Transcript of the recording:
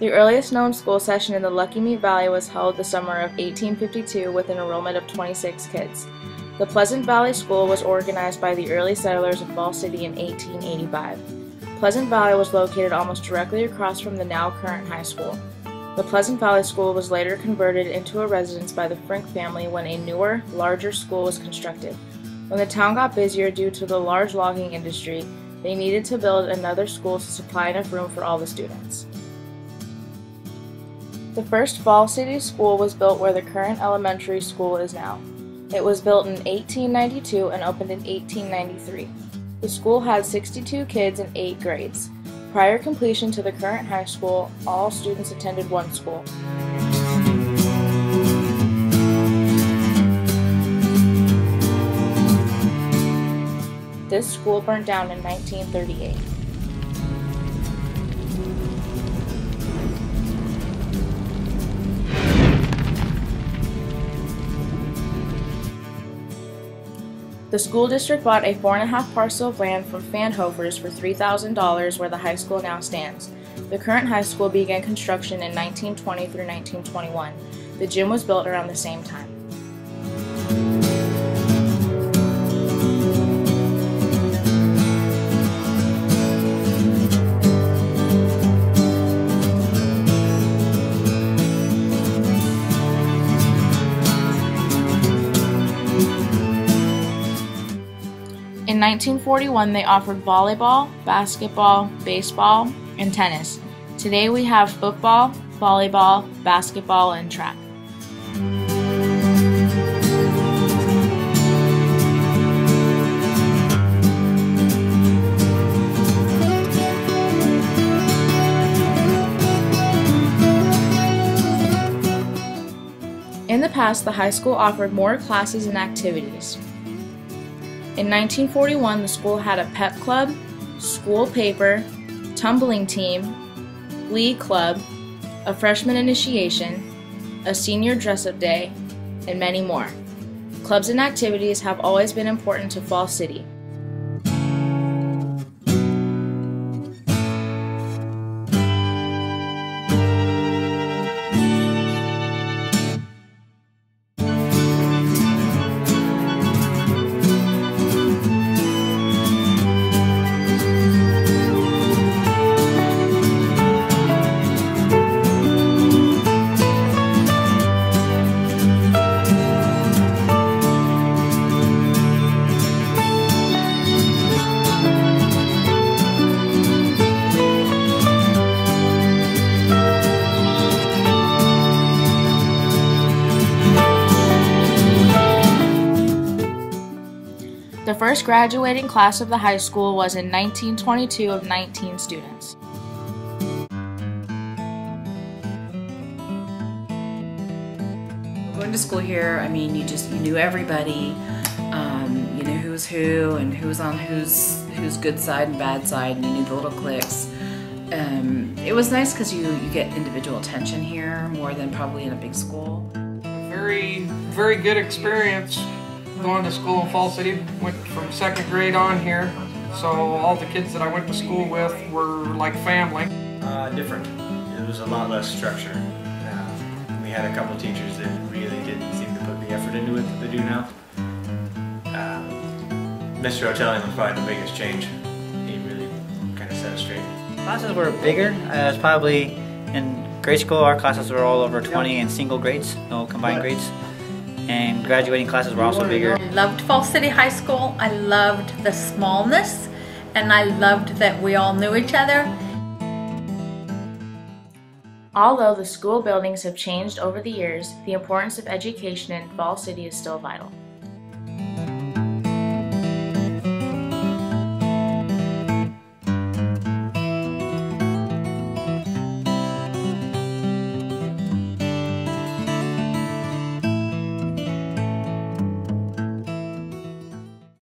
The earliest known school session in the Luckiamute Valley was held the summer of 1852 with an enrollment of 26 kids. The Pleasant Valley School was organized by the early settlers of Falls City in 1885. Pleasant Valley was located almost directly across from the now current high school. The Pleasant Valley School was later converted into a residence by the Frink family when a newer, larger school was constructed. When the town got busier due to the large logging industry, they needed to build another school to supply enough room for all the students. The first Falls City School was built where the current elementary school is now. It was built in 1892 and opened in 1893. The school had 62 kids in 8 grades. Prior completion to the current high school, all students attended one school. This school burned down in 1938. The school district bought a four and a half parcel of land from Fanhofers for $3,000 where the high school now stands. The current high school began construction in 1920 through 1921. The gym was built around the same time. 1941, they offered volleyball, basketball, baseball, and tennis. Today we have football, volleyball, basketball, and track. In the past, the high school offered more classes and activities. In 1941, the school had a pep club, school paper, tumbling team, league club, a freshman initiation, a senior dress up day, and many more. Clubs and activities have always been important to Falls City. The first graduating class of the high school was in 1922 of 19 students. Going to school here, I mean, you just you knew everybody. Um, you knew who was who and who was on whose whose good side and bad side, and you knew the little cliques. Um, it was nice because you you get individual attention here more than probably in a big school. Very, very good experience going to school in Falls City. Went from second grade on here, so all the kids that I went to school with were like family. Uh, different. It was a lot less structure. Uh, we had a couple teachers that really didn't seem to put the effort into it that they do now. Uh, Mr. Otellian was probably the biggest change. He really kind of set us straight. Classes were bigger. Uh, it was probably in grade school, our classes were all over 20 in single grades, no combined grades. And graduating classes were also bigger. I loved Falls City High School. I loved the smallness and I loved that we all knew each other. Although the school buildings have changed over the years, the importance of education in Falls City is still vital.